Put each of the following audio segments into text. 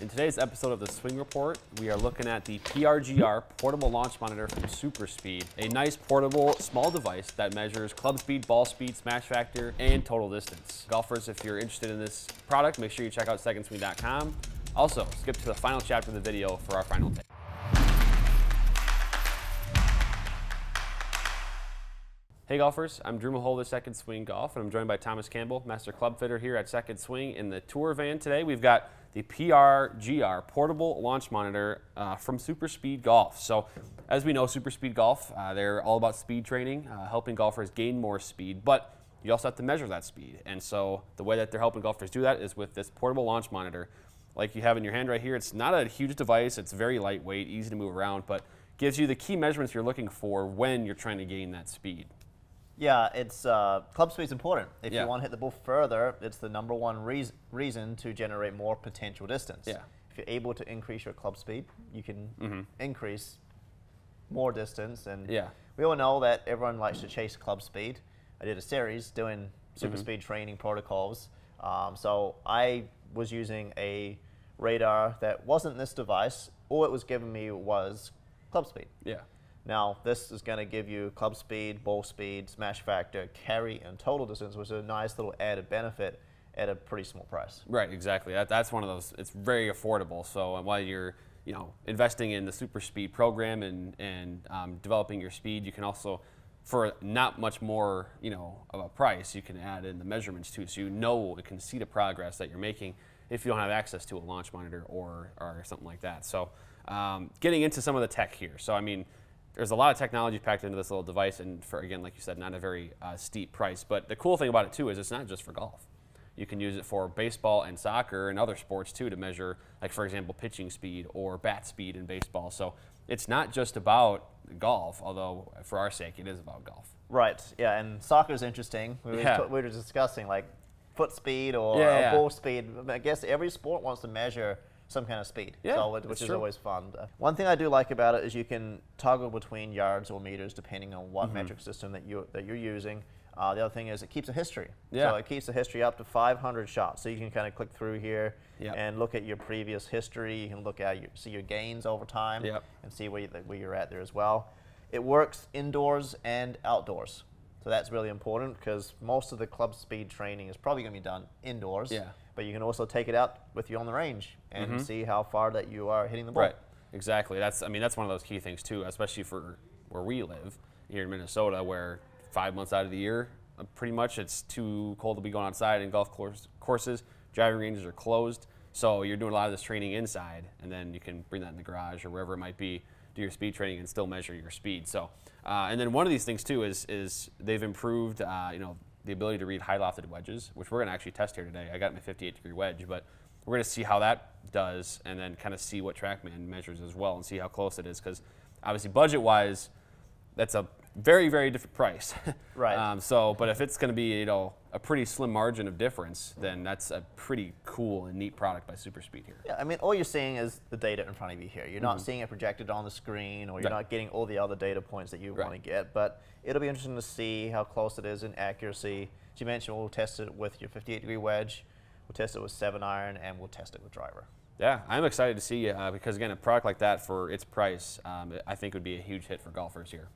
In today's episode of the Swing Report, we are looking at the PRGR portable launch monitor from SuperSpeed, a nice portable small device that measures club speed, ball speed, smash factor, and total distance. Golfers, if you're interested in this product, make sure you check out secondswing.com. Also, skip to the final chapter of the video for our final take. Hey golfers, I'm Drew Mahowald with Second Swing Golf, and I'm joined by Thomas Campbell, Master Club Fitter here at Second Swing. In the tour van today, we've got the PRGR portable launch monitor uh, from SuperSpeed Golf. So, as we know, SuperSpeed Golf, uh, they're all about speed training, uh, helping golfers gain more speed, but you also have to measure that speed. And so, the way that they're helping golfers do that is with this portable launch monitor, like you have in your hand right here. It's not a huge device, it's very lightweight, easy to move around, but gives you the key measurements you're looking for when you're trying to gain that speed. Yeah, it's uh, club speed is important. If Yeah. you want to hit the ball further, it's the number one reas reason to generate more potential distance. Yeah. If you're able to increase your club speed, you can increase more distance. And Yeah. we all know that everyone likes to chase club speed. I did a series doing super speed training protocols. Um, so I was using a radar that wasn't this device. All it was giving me was club speed. Yeah. Now, this is going to give you club speed, ball speed, smash factor, carry, and total distance, which is a nice little added benefit at a pretty small price. Right, exactly. That, that's one of those. It's very affordable. So while you're, you know, investing in the Super Speed program and and um, developing your speed, you can also, for not much more, you know, of a price, you can add in the measurements too, so you know and can see the progress that you're making. If you don't have access to a launch monitor or or something like that. So um, getting into some of the tech here. So I mean. There's a lot of technology packed into this little device, and for again, like you said, not a very uh, steep price. But the cool thing about it too is it's not just for golf. You can use it for baseball and soccer and other sports too to measure, like for example, pitching speed or bat speed in baseball. So it's not just about golf, although for our sake, it is about golf. Right, yeah, and soccer is interesting. We were, Yeah. we were discussing like foot speed or Yeah, yeah. ball speed. I guess every sport wants to measure some kind of speed, Yeah, so which is true. always fun. Uh, One thing I do like about it is you can toggle between yards or meters depending on what metric system that you that you're using. Uh, the other thing is it keeps a history. Yeah. So it keeps a history up to 500 shots. So you can kind of click through here Yep. and look at your previous history. You can look at your, see your gains over time Yep. and see where, you, where you're at there as well. It works indoors and outdoors. So that's really important because most of the club speed training is probably going to be done indoors. Yeah. But you can also take it out with you on the range and see how far that you are hitting the ball. Right. Exactly. That's I mean that's one of those key things too, especially for where we live here in Minnesota, where five months out of the year, uh, pretty much it's too cold to be going outside, and golf course, courses, driving ranges are closed. So you're doing a lot of this training inside, and then you can bring that in the garage or wherever it might be, do your speed training and still measure your speed. So, uh, and then one of these things too is is they've improved, uh, you know, the ability to read high lofted wedges, which we're going to actually test here today. I got my 58 degree wedge, but we're going to see how that does and then kind of see what TrackMan measures as well and see how close it is because obviously budget wise, that's a very very different price. Right. Um, so, but if it's going to be you know a pretty slim margin of difference, then that's a pretty cool and neat product by SuperSpeed here. Yeah, I mean, all you're seeing is the data in front of you here. You're not seeing it projected on the screen, or you're Mm-hmm. Not getting all the other data points that you Right. want to get. But it'll be interesting to see how close it is in accuracy. As you mentioned, we'll test it with your 58 degree wedge, we'll test it with seven iron, and we'll test it with driver. Yeah, I'm excited to see uh, because again, a product like that for its price, um, I think would be a huge hit for golfers here.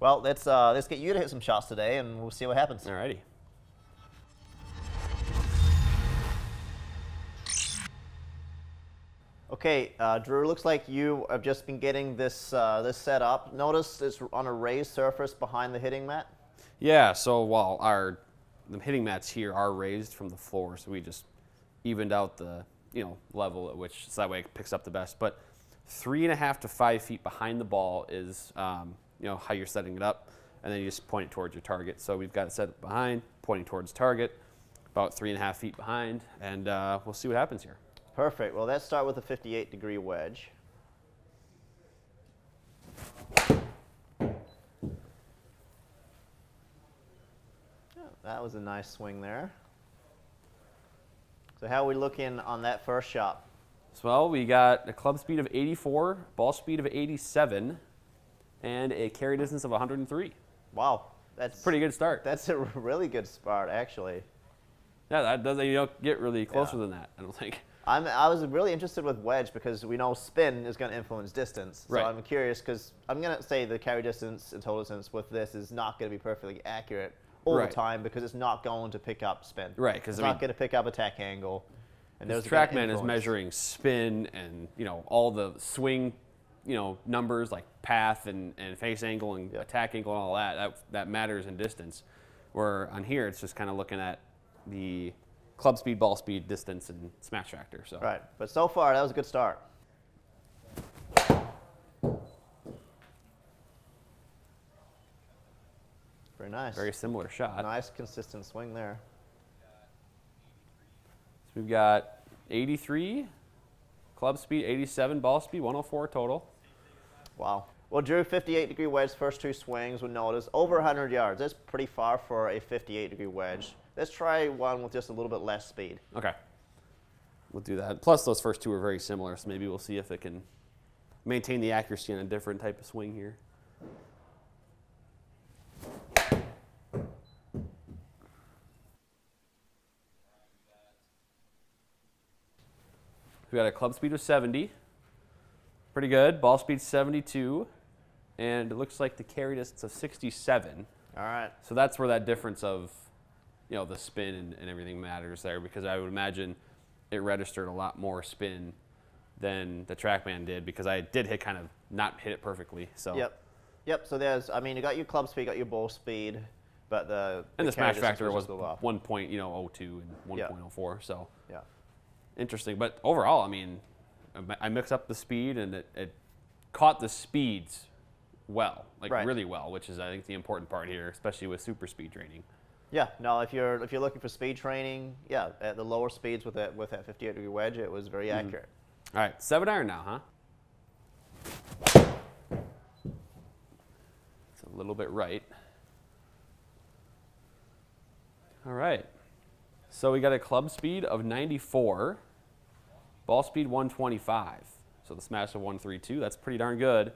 Well, let's uh, let's get you to hit some shots today, and we'll see what happens. Alrighty. Okay, uh, Drew, looks like you have just been getting this uh, this set up. Notice it's on a raised surface behind the hitting mat. Yeah, so while our the hitting mats here are raised from the floor, so we just evened out the you know level at which so that way it picks up the best. But three and a half to five feet behind the ball is um, you know how you're setting it up, and then you just point it towards your target. So we've got it set up behind, pointing towards target, about three and a half feet behind, and uh, we'll see what happens here. Perfect. Well, let's start with a 58 degree wedge. That was a nice swing there. So how are we looking on that first shot? So well, we got a club speed of 84, ball speed of 87, and a carry distance of 103. Wow, that's Pretty good start. That's a really good start, actually. Yeah, that doesn't. You don't get really closer Yeah. than that. I don't think. I'm, I was really interested with wedge because we know spin is going to influence distance. So Right. I'm curious because I'm going to say the carry distance and total distance with this is not going to be perfectly accurate all Right. the time because it's not going to pick up spin. Right, because it's I not going to pick up attack angle. And This those are gonna TrackMan is measuring spin and you know all the swing, you know numbers like path and, and face angle and Yep. attack angle and all that. That that matters in distance. Where on here it's just kind of looking at the club speed, ball speed, distance, and smash factor. So Right, but so far that was a good start. Very nice. very similar shot. nice, consistent swing there. So we've got 83 club speed, 87 ball speed, 104 total. Wow. Well, Drew, 58 degree wedge, first two swings would notice over 100 yards. That's pretty far for a 58 degree wedge. Let's try one with just a little bit less speed. Okay. We'll do that. Plus, those first two are very similar, so maybe we'll see if it can maintain the accuracy in a different type of swing here. We got a club speed of 70. Pretty good. Ball speed 72. And it looks like the carry distance of 67. All right. So that's where that difference of, you know, the spin and, and everything matters there because I would imagine it registered a lot more spin than the TrackMan did because I did hit kind of not hit it perfectly. So Yep. Yep. So there's, I mean, you got your club speed, you got your ball speed, but the and the, carry smash factor was just a little off. one point, you know, 02 and Yeah. 1.04. So Yeah. interesting. But overall, I mean, I mi- mixed up the speed and it, it caught the speeds well, like Right. really well, which is I think the important part here, especially with super speed training. Yeah. No, if you're if you're looking for speed training, yeah, at the lower speeds with that with that 58 degree wedge, it was very Mm-hmm. accurate. All right, seven iron now, huh? It's a little bit right. All right. So we got a club speed of 94, ball speed 125. So the smash of 132, that's pretty darn good.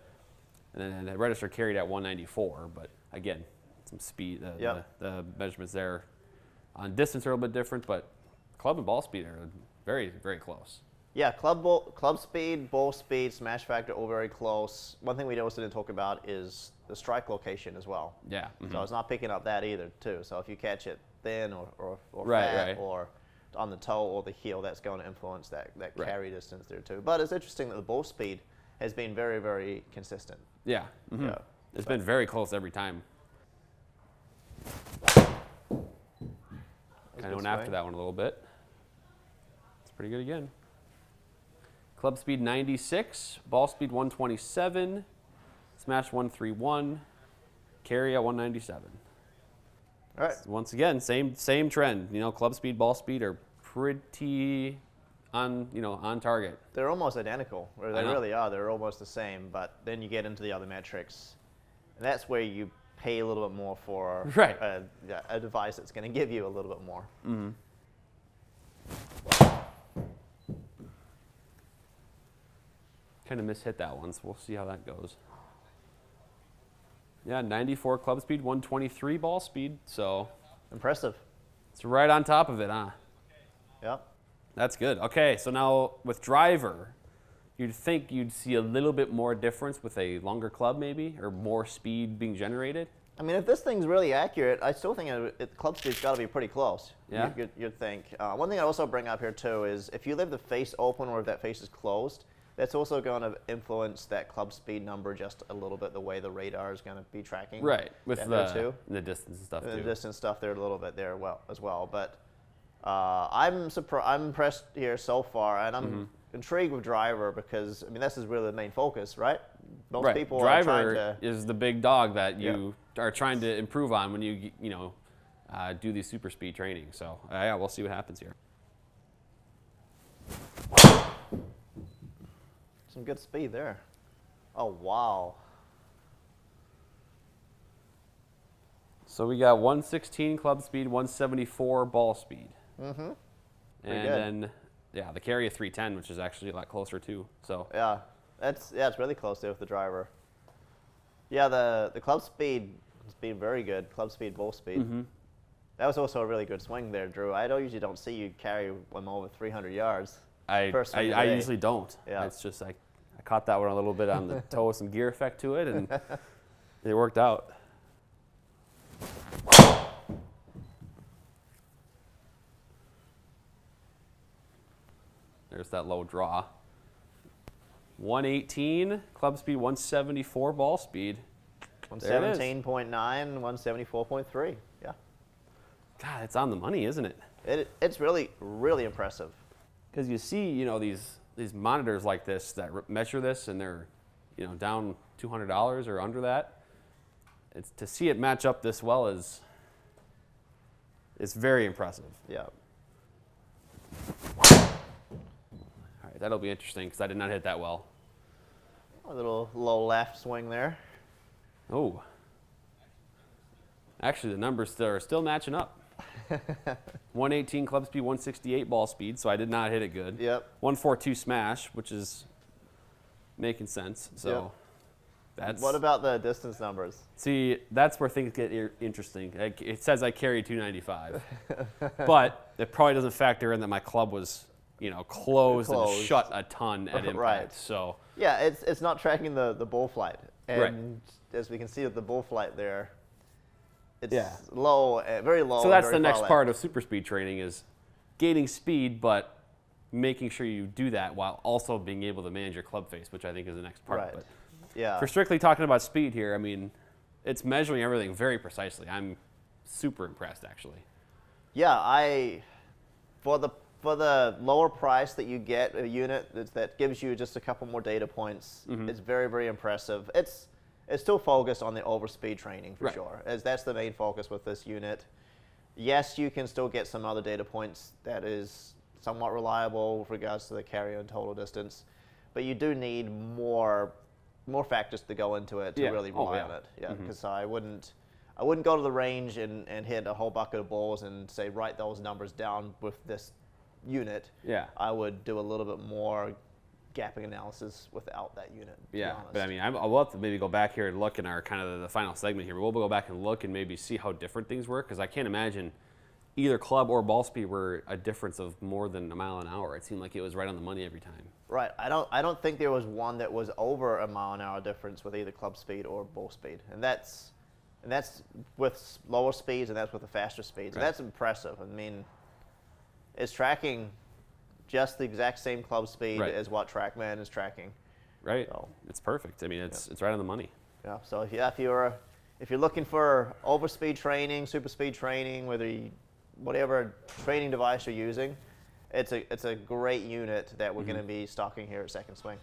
And then the register carried at 194, but again, some speed, uh, Yep. the, the measurements there on distance are a little bit different, but club and ball speed are very, very close. Yeah, club ball, club speed, ball speed, smash factor, all very close. One thing we also didn't talk about is the strike location as well. Yeah. So mhm. it's not picking up that either, too. So if you catch it thin or, or, or Right, fat right. or on the toe or the heel, that's going to influence that, that Right. carry distance there, too. But it's interesting that the ball speed has been very, very consistent. Yeah. mhm. Yeah. It's been very close every time. That was a Kind of went after that one a little bit. It's pretty good again. Club speed 96, ball speed 127, smash 131, carry at 197. All right. Once again, same same trend. You know, club speed, ball speed are pretty on you know on target. They're almost identical, or they really are. They're almost the same, but then you get into the other metrics, and that's where you pay a little bit more for Right. a, a device that's going to give you a little bit more. Mm-hmm. Kind of mishit that one, so we'll see how that goes. Yeah, 94 club speed, 123 ball speed, so Impressive. it's right on top of it, huh? Yep. That's good. Okay, so now with driver, you'd think you'd see a little bit more difference with a longer club, maybe, or more speed being generated. I mean, if this thing's really accurate, I still think it, it, club speed's got to be pretty close. Yeah? You'd, you'd, you'd think. Uh, one thing I also bring up here too is if you leave the face open or if that face is closed, that's also going to influence that club speed number just a little bit. The way the radar is going to be tracking. Right, with the, too. the distance and stuff the too. distance stuff there a little bit there well as well. But uh, I'm surprised. I'm impressed here so far, and I'm Mm-hmm. intrigued with driver because I mean this is really the main focus, right? Most right, people are driver trying to. is the big dog that Yeah. you are trying to improve on when you you know uh, do these super speed training. So uh, yeah, we'll see what happens here. Some good speed there. Oh wow! So we got 116 club speed, 174 ball speed. Mm-hmm. and then yeah, the carry of 310, which is actually a lot closer too. So Yeah, that's yeah, it's really close there with the driver. Yeah, the the club speed has been very good. Club speed, ball speed. Mm-hmm. That was also a really good swing there, Drew. I don't usually don't see you carry one over 300 yards. I I, swing of the I usually don't. Yeah. It's just I, I caught that one a little bit on the toe with some gear effect to it, and it worked out. There's that low draw. 118 club speed, 174 ball speed. There 117.9, 174.3. Yeah. God, it's on the money, isn't it? It, it's really, really impressive. Because you see, you know, these these monitors like this that measure this, and they're, you know, down two hundred dollars or under that. It's to see it match up this well is. It's very impressive. Yeah. All right, that'll be interesting because I did not hit that well. A little low left swing there. Oh. Actually, the numbers are still matching up. 118 club speed, 168 ball speed, so I did not hit it good. Yep. 142 smash, which is making sense. So Yep. that's What about the distance numbers? see that's where things get interesting. It says I carry 295, but it probably doesn't factor in that my club was you know closed, Closed. and shut a ton at impact. Right. So Yeah, it's, it's not tracking the, the ball flight. And Right. as we can see with the ball flight there, it's Yeah. low, uh, very low. so that's the next part of super speed training is gaining speed, but making sure you do that while also being able to manage your club face, which I think is the next part. Right. But Yeah. for strictly talking about speed here, I mean, it's measuring everything very precisely. I'm super impressed, actually. Yeah, I for the for the lower price that you get a unit that, that gives you just a couple more data points, Mm-hmm. it's very very impressive. It's it's still focused on the overspeed training for Right. sure, as that's the main focus with this unit. Yes, you can still get some other data points that is somewhat reliable with regards to the carrier and total distance, but you do need more more factors to go into it to Yeah. really Oh, rely yeah. on it. Yeah, mm-hmm. because I wouldn't I wouldn't go to the range and, and hit a whole bucket of balls and say write those numbers down with this unit. Yeah. I would do a little bit more gapping analysis without that unit. to Yeah, honest. but I mean, I'm, I'll have to maybe go back here and look in our kind of the final segment here. We'll go back and look and maybe see how different things work because I can't imagine either club or ball speed were a difference of more than a mile an hour. It seemed like it was right on the money every time. Right. I don't I don't think there was one that was over a mile an hour difference with either club speed or ball speed. And that's and that's with lower speeds and that's with the faster speeds. And that's impressive. I mean it's tracking just the exact same club speed Right. as what TrackMan is tracking. Right? So- It's perfect. I mean, it's it's right on the money. Yeah. So if, you, if you're if you're looking for overspeed training, super speed training, whether you, whatever training device you're using, it's a it's a great unit that we're mm-hmm. going to be stocking here at Second Swing.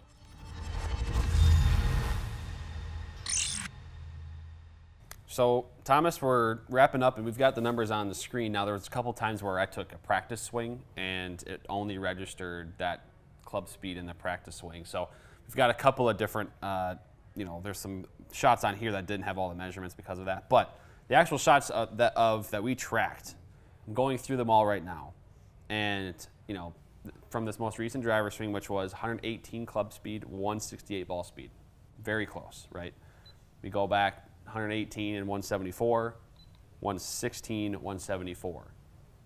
So Thomas, we're wrapping up, and we've got the numbers on the screen now. There was a couple times where I took a practice swing, and it only registered that club speed in the practice swing. So we've got a couple of different, uh, you know, there's some shots on here that didn't have all the measurements because of that. But the actual shots of that, of that we tracked, I'm going through them all right now, and you know, from this most recent driver swing, which was 118 club speed, 168 ball speed, very close, right? We go back 118 and 174, 116, 174,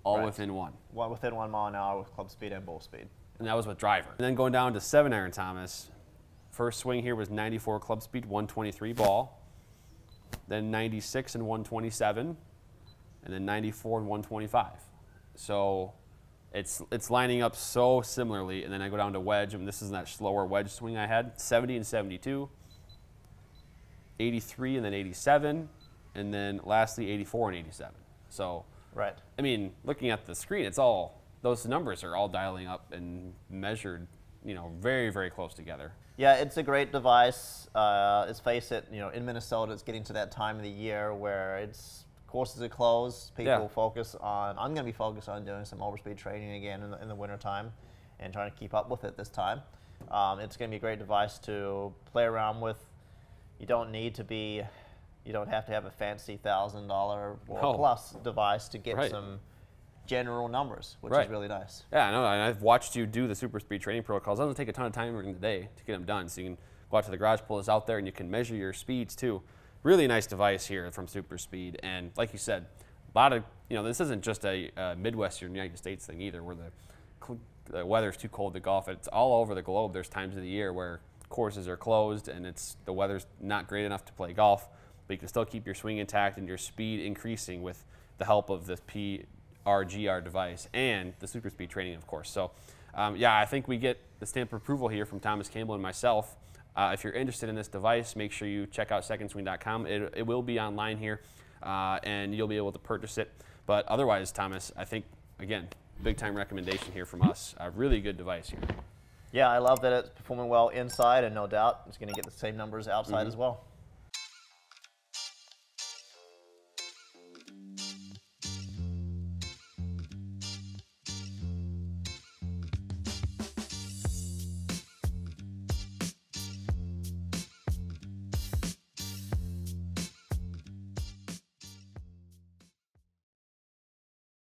all Right. within one. One within one mile an hour with club speed and ball speed. And that was with driver. And then going down to seven iron Thomas, first swing here was 94 club speed, 123 ball. Then 96 and 127, and then 94 and 125. So it's it's lining up so similarly. And then I go down to wedge, and this is that slower wedge swing I had, 70 and 72, 83 and then 87, and then lastly 84 and 87. So Right. I mean, looking at the screen, it's all those numbers are all dialing up and measured, you know, very very close together. Yeah, it's a great device. Uh, let's face it, you know, in Minnesota, it's getting to that time of the year where it's courses are closed. People Yeah. focus on. I'm going to be focused on doing some overspeed training again in the, in the wintertime and trying to keep up with it this time. Um, it's going to be a great device to play around with. You don't need to be, you don't have to have a fancy thousand dollar or No. plus device to get Right. some general numbers, which Right. is really nice. Yeah, I know. And I've watched you do the super speed training protocols. It doesn't take a ton of time during the day to get them done. So you can go out to the garage, pull this out there, and you can measure your speeds too. Really nice device here from Super Speed. And like you said, a lot of you know this isn't just a uh, Midwestern United States thing either. Where the the weather's too cold to golf. It's all over the globe. There's times of the year where courses are closed and it's the weather's not great enough to play golf, but you can still keep your swing intact and your speed increasing with the help of this PRGR device and the super speed training, of course. So, um, yeah, I think we get the stamp of approval here from Thomas Campbell and myself. Uh, if you're interested in this device, make sure you check out secondswing.com. It, it will be online here, uh, and you'll be able to purchase it. But otherwise, Thomas, I think, again, big time recommendation here from us. A really good device here. Yeah, I love that it's performing well inside, and no doubt it's going to get the same numbers outside mm -hmm. as well.